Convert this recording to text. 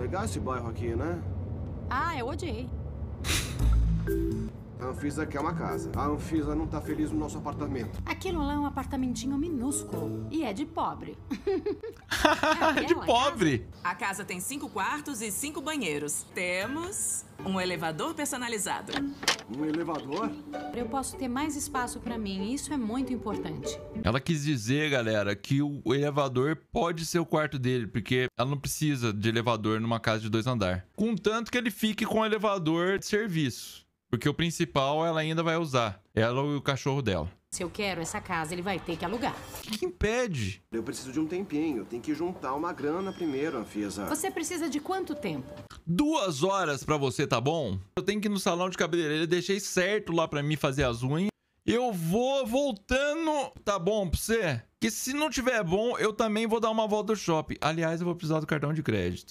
Legal esse bairro aqui, né? Ah, eu odiei. A Anfisa quer uma casa. A Anfisa não tá feliz no nosso apartamento. Aquilo lá é um apartamentinho minúsculo. E é de pobre. É De aquela pobre. A casa tem cinco quartos e cinco banheiros. Temos um elevador personalizado. Um elevador? Eu posso ter mais espaço pra mim. e Isso é muito importante. Ela quis dizer, galera, que o elevador pode ser o quarto dele, porque ela não precisa de elevador numa casa de dois andar. Contanto que ele fique com o elevador de serviço. Porque o principal ela ainda vai usar. Ela e o cachorro dela. Se eu quero essa casa, ele vai ter que alugar. O que, que impede? Eu preciso de um tempinho. Tem que juntar uma grana primeiro, Anfisa. Você precisa de quanto tempo? Duas horas pra você, tá bom? Eu tenho que ir no salão de cabeleireiro, deixei certo lá pra mim fazer as unhas. Eu vou voltando, tá bom pra você? Que se não tiver bom, eu também vou dar uma volta ao shopping. Aliás, eu vou precisar do cartão de crédito.